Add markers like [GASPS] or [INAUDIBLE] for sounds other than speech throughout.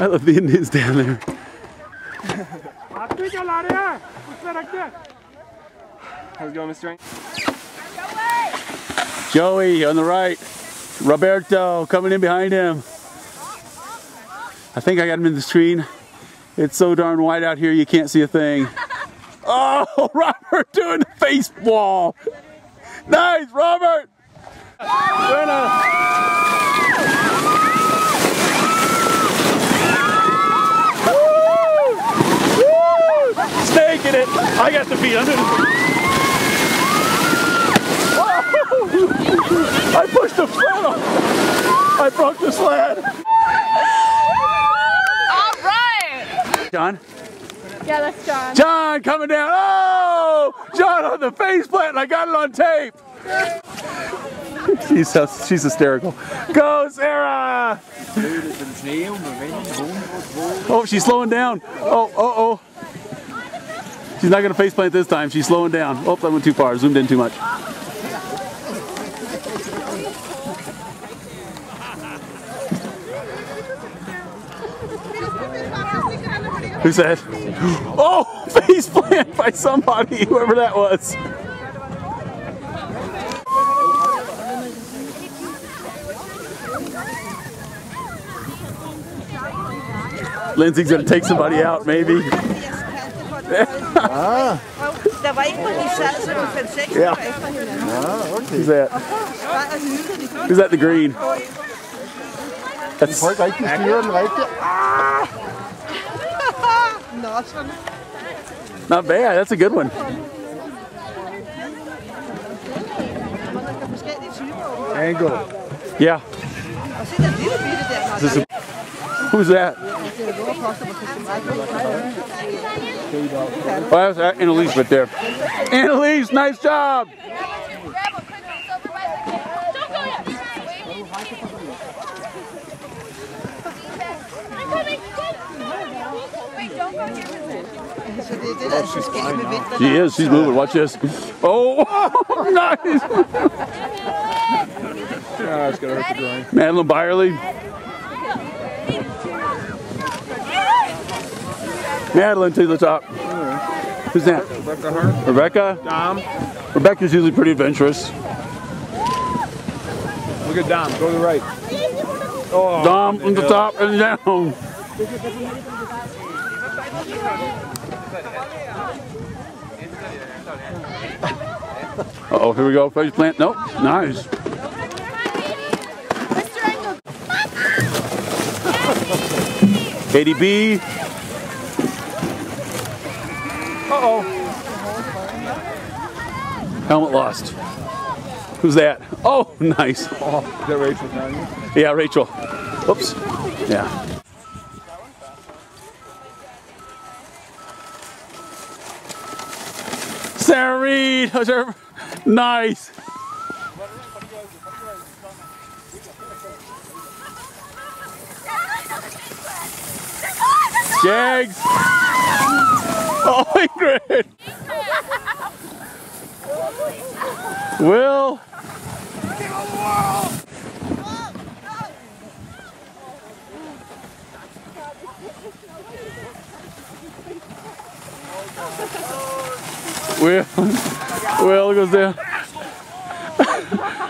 I love the Indians down there. How's it going, Mr. Joey on the right. Roberto coming in behind him. I think I got him in the screen. It's so darn white out here you can't see a thing. [LAUGHS] Oh, [LAUGHS] Robert doing the face wall. Nice, Robert. Snaking it. I got the feet oh! under [LAUGHS] I pushed the sled off. I broke the sled. All right. John? Yeah, that's John. John coming down. Oh! John on the face plant and I got it on tape. she's, so, she's hysterical. Go, Sarah! Oh, she's slowing down. Oh, oh, oh. She's not going to face plant this time. She's slowing down. Oh, that went too far. Zoomed in too much. Who's [GASPS] that? Oh, [LAUGHS] face plant by somebody, whoever that was. Lindsay's gonna take somebody out, maybe. Der var ikke, hvor de sad som 5-6 Ja. efter hinanden. Who's that? Nej, og hyggede de. Who's that? The green. That's ikke rigtig styre den rigtigt. Nå, sådan. not bad. That's a good one. Der forskellige typer. Angle. Yeah. Og se den lille bitte der. This is- who's that? Oh, that's uh, Annalise right there. Annalise, nice job. Så det det, der så skægt med vinteren. She is. She's moving. Watch this. Oh, [LAUGHS] nice. Ah, it's gonna hurt the groin. Madeline Byerly. Madeline to the top. Who's that? Rebecca Hart. Rebecca. Dom. Rebecca's usually pretty adventurous. Look at Dom. Go to the right. Oh, Dom on the top and down. Uh oh, here we go. Face plant. Nope. Nice. Katie B. Uh oh. Helmet lost. Who's that? Oh, [LAUGHS] nice. oh, is that Rachel down here? Yeah, Rachel. Oops. Yeah. Sarah Reed. How's her? Nice. Jags. Ingrid. Will. Will. Will goes down. [LAUGHS]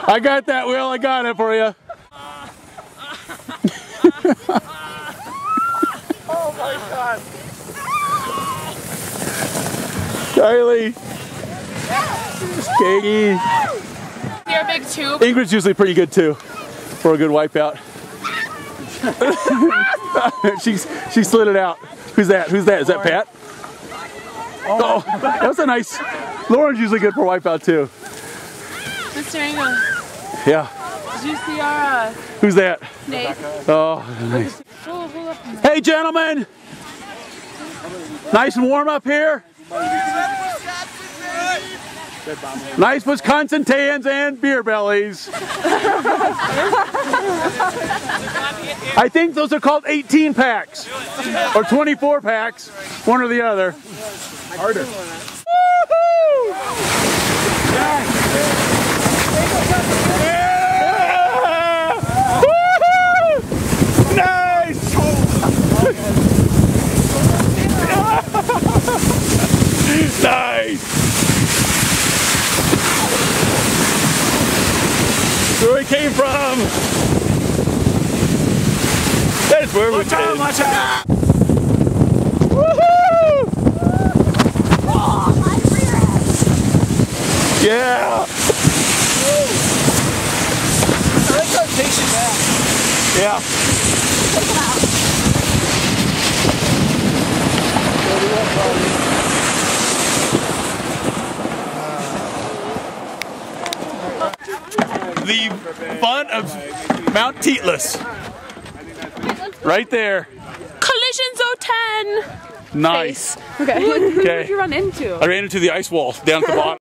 I got that, Will. I got it for you. [LAUGHS] Kylie. Katie. You're a big tube. Ingrid's usually pretty good too for a good wipeout. [LAUGHS] she's she slid it out. Who's that? Who's that? Is that Pat? Oh, that was a nice. Lauren's usually good for wipeout too. Mr. Engle, Yeah. did you see our uh, Who's that? Nate? Oh, nice. Pull, pull up. Hey, gentlemen. Nice and warm up here. Nice Wisconsin tans and beer bellies. I think those are called 18 packs or 24 packs, one or the other. Harder. Yeah! Woo-hoo! Him! That's where we've been. Watch out! Woohoo! Yeah! I like how it takes you back. Yeah. The fun of Mount Titlis. Right there. Collision Zone 10. Nice. Okay. Okay. run into? I ran into the ice wall down at the bottom.